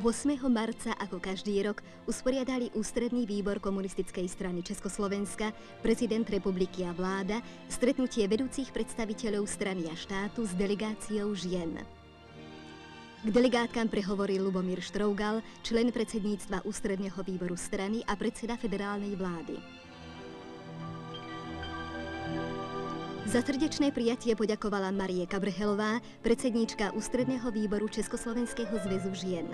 8. marca, ako každý rok, usporiadali ústredný výbor komunistickej strany Československa, prezident republiky a vláda, stretnutie vedúcich predstaviteľov strany a štátu s delegáciou žien. K delegátkam prehovoril Lubomír Štrougal, člen predsedníctva ústredného výboru strany a predseda federálnej vlády. Za srdečné prijatie poďakovala Marie Kabrhelová, predsedníčka Ústredného výboru Československého zväzu žien.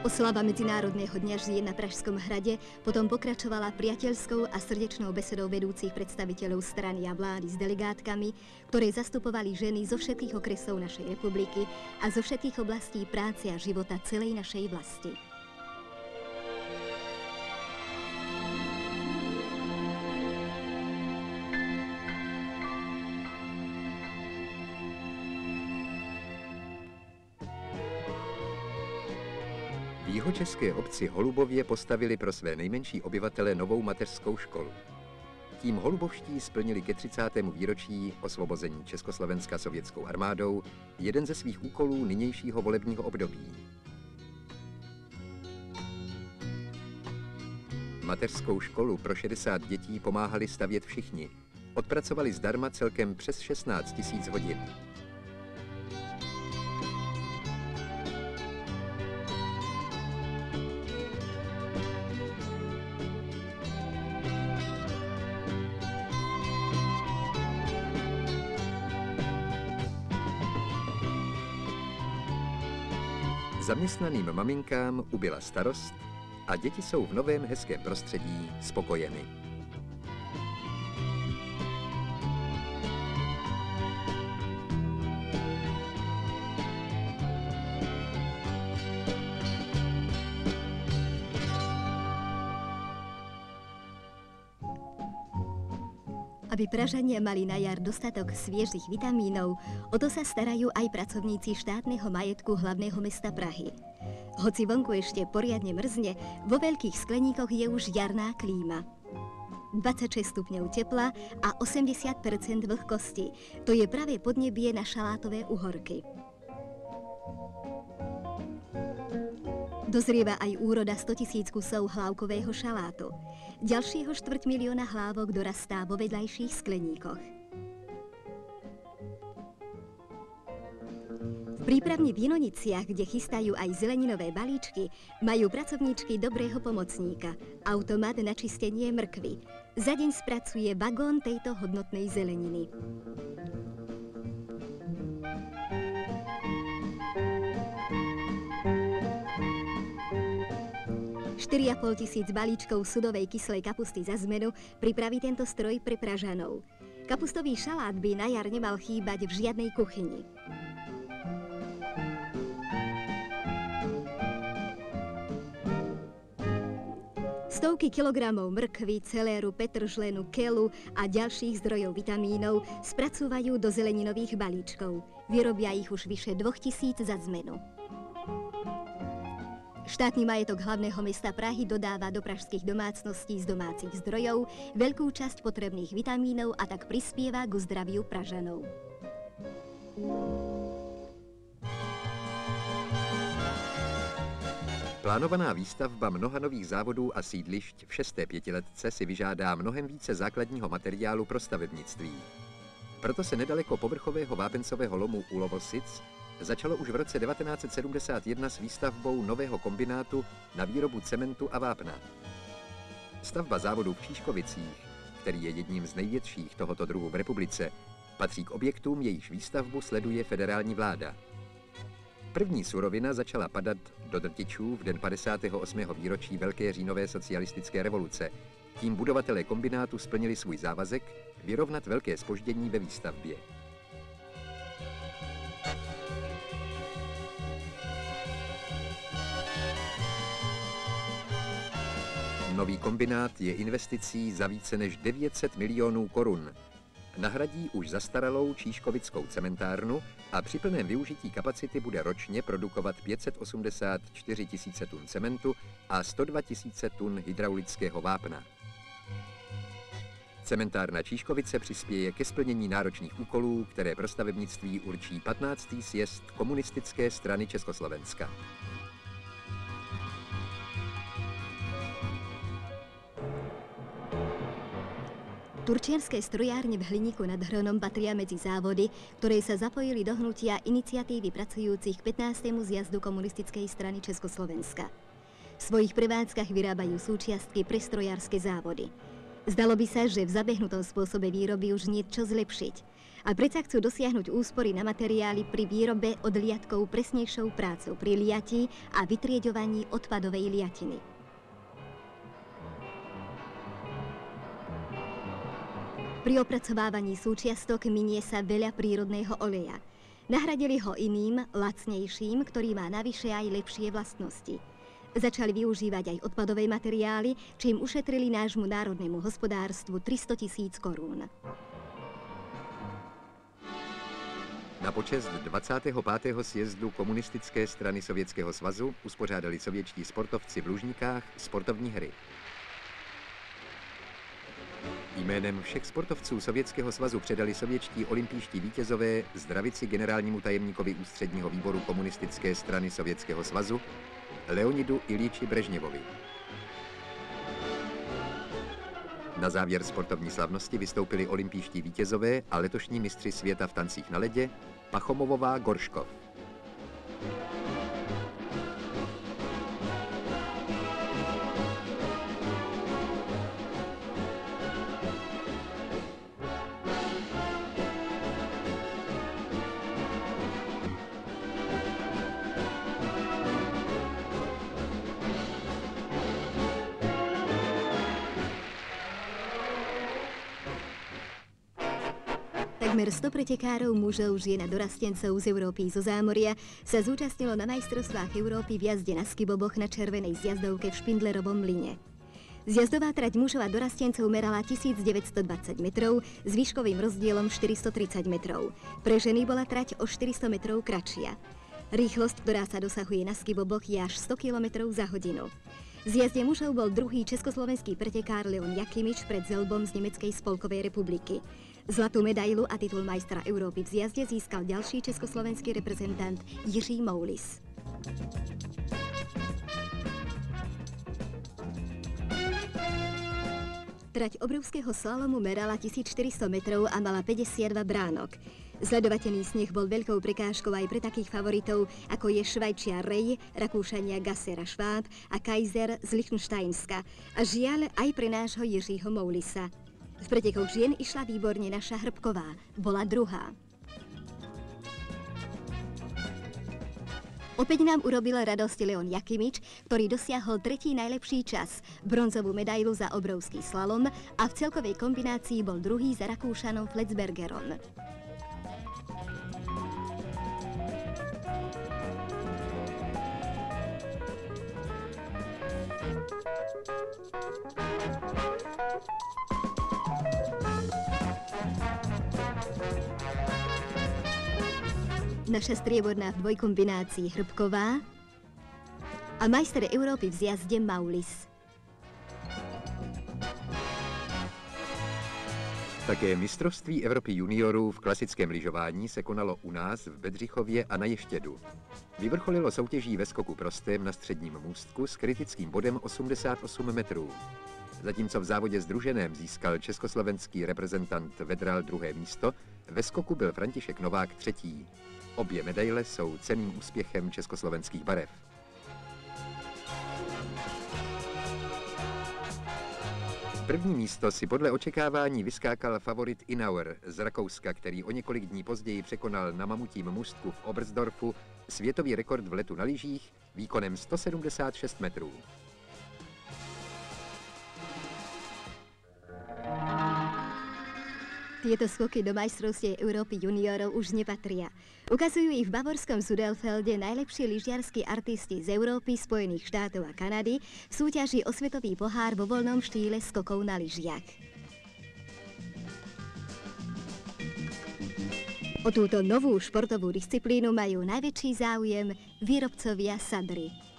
Oslava Medzinárodného dňa žien na Pražskom hrade potom pokračovala priateľskou a srdečnou besedou vedúcich predstaviteľov strany a vlády s delegátkami, ktoré zastupovali ženy zo všetkých okresov našej republiky a zo všetkých oblastí práce a života celej našej vlasti. V jihočeské obci Holubově postavili pro své nejmenší obyvatele novou mateřskou školu. Tím holubovští splnili ke 30. výročí osvobození Československa sovětskou armádou jeden ze svých úkolů nynějšího volebního období. Mateřskou školu pro 60 dětí pomáhali stavět všichni. Odpracovali zdarma celkem přes 16 000 hodin. Zaměstnaným maminkám ubyla starost a děti jsou v novém hezkém prostředí spokojeny. Aby Pražania mali na jar dostatok sviežých vitamínov, o to sa starajú aj pracovníci štátneho majetku hlavného mesta Prahy. Hoci vonku ešte poriadne mrzne, vo veľkých skleníkoch je už jarná klíma. 26 stupňov tepla a 80% vlhkosti. To je práve podnebie na šalátové uhorky. Dozrieva aj úroda 100 tisíc kusov hlávkového šalátu. Ďalšieho štvrť milióna hlávok dorastá vo vedľajších skleníkoch. V prípravne v Jinoniciach, kde chystajú aj zeleninové balíčky, majú pracovníčky dobrého pomocníka, automat na čistenie mrkvy. Za deň spracuje vagón tejto hodnotnej zeleniny. 4,5 tisíc balíčkov sudovej kyslej kapusty za zmenu pripraví tento stroj pre Pražanov. Kapustový šalát by na jar nemal chýbať v žiadnej kuchyni. Stovky kilogramov mrkvy, celéru, petržlenu, kelu a ďalších zdrojov vitamínov spracúvajú do zeleninových balíčkov. Vyrobia ich už vyše 2000 za zmenu. Štátny majetok hlavného mesta Prahy dodáva do pražských domácností z domácich zdrojov veľkú časť potrebných vitamínov a tak prispieva ku zdraviu Pražanov. Plánovaná výstavba mnoha nových závodů a sídlišť v šesté pětiletce si vyžádá mnohem více základního materiálu pro stavebnictví. Proto se nedaleko povrchového vápencového lomu u Lovosic začalo už v roce 1971 s výstavbou nového kombinátu na výrobu cementu a vápna. Stavba závodu v Číškovicích, který je jedním z největších tohoto druhu v republice, patří k objektům, jejichž výstavbu sleduje federální vláda. První surovina začala padat do drtičů v den 58. výročí Velké říjnové socialistické revoluce. Tím budovatelé kombinátu splnili svůj závazek vyrovnat velké spoždění ve výstavbě. Nový kombinát je investicí za více než 900 milionů korun. Nahradí už zastaralou Číškovickou cementárnu a při plném využití kapacity bude ročně produkovat 584 tisíce tun cementu a 102 tisíce tun hydraulického vápna. Cementárna Číškovice přispěje ke splnění náročných úkolů, které pro stavebnictví určí 15. sjezd komunistické strany Československa. Turčianské strojárne v Hliníku nad Hronom patria medzi závody, ktoré sa zapojili do hnutia iniciatívy pracujúcich k 15. zjazdu komunistickej strany Československa. V svojich prevádzkach vyrábajú súčiastky pre strojárske závody. Zdalo by sa, že v zabehnutom spôsobe výroby už niečo zlepšiť. A predsa chcú dosiahnuť úspory na materiály pri výrobe od liatkov presnejšou prácou pri liati a vytrieďovaní odpadovej liatiny. Pri opracovávaní súčiastok minie sa veľa prírodného oleja. Nahradili ho iným, lacnejším, ktorý má navyše aj lepšie vlastnosti. Začali využívať aj odpadové materiály, čím ušetrili nášmu národnému hospodárstvu 300 tisíc korún. Na počest 25. sjezdu komunistické strany Sovětského svazu uspořádali sovětští sportovci v Lužníkách sportovní hry. Jménem všech sportovců Sovětského svazu předali sovětští olympijští vítězové zdravici generálnímu tajemníkovi ústředního výboru komunistické strany Sovětského svazu Leonidu Iliči Brežněvovi. Na závěr sportovní slavnosti vystoupili olympijští vítězové a letošní mistři světa v tancích na ledě Pachomovová Gorškov. Takmer 100 pretekárov, mužov, žien a dorastencov z Európy zo zámoria sa zúčastnilo na majstrovstvách Európy v jazde na skiboboch na červenej zjazdovke v Špindlerovom mlyne. Zjazdová trať mužov a dorastencov merala 1920 metrov s výškovým rozdielom 430 metrov. Pre ženy bola trať o 400 metrov kratšia. Rýchlosť, ktorá sa dosahuje na skiboboch, je až 100 km za hodinu. Z jazde mužov bol druhý československý pretekár Leon Jakimič pred Zelbom z Nemeckej spolkovej republiky. Zlatú medailu a titul majstra Európy v zjazde získal ďalší československý reprezentant Jiří Moulis. Trať obrovského slalomu merala 1400 metrov a mala 52 bránok. Zledovateľný sneh bol veľkou prekážkou aj pre takých favoritov, ako je Švajčia Rej, Rakúšania Gassera Schwab a Kaiser z Lichtensteinska a žiaľ aj pre nášho Jiřího Moulisa. V pretekoch žien išla výborne naša Hrbková, bola druhá. Opäť nám urobil radosť Leon Jakimič, ktorý dosiahol tretí najlepší čas, bronzovú medailu za obrovský slalom a v celkovej kombinácii bol druhý za Rakúšanom Fletzbergerom. Naša strieborná v dvojkombinácii Hrbková a majster Európy v zjazde Maulis. Také mistrovství Evropy juniorů v klasickém lyžování se konalo u nás v Bedřichově a na Ještědu. Vyvrcholilo soutěží ve skoku prostém na středním můstku s kritickým bodem 88 metrů. Zatímco v závodě združeném získal československý reprezentant Vedral druhé místo, ve skoku byl František Novák třetí. Obě medaile jsou ceným úspěchem československých barev. První místo si podle očekávání vyskákal favorit Inauer z Rakouska, který o několik dní později překonal na mamutím můstku v Oberstdorfu světový rekord v letu na lyžích výkonem 176 metrů. Tieto skoky do majstrovstiev Európy juniorov už nepatria. Ukazujú ich v bavorskom Sudelfelde najlepší lyžiarskí artisti z Európy, Spojených štátov a Kanady v súťaži o svetový pohár vo voľnom štýle skokov na lyžiach. O túto novú športovú disciplínu majú najväčší záujem výrobcovia sadry.